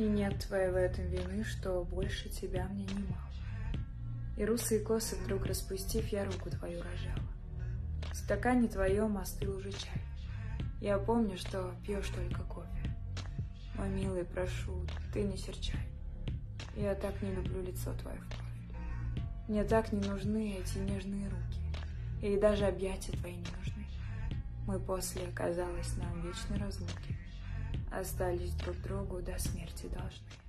И нет твоей в этом вины, что больше тебя мне не мало. И русые косы вдруг распустив, я руку твою рожала. В стакане твоем остыл уже чай. Я помню, что пьешь только кофе. Мой милый, прошу, ты не серчай. Я так не люблю лицо твое в кровь. Мне так не нужны эти нежные руки. И даже объятия твои не нужны. Мы после, казалось, нам вечной разлуки Остались друг другу до смерти должны.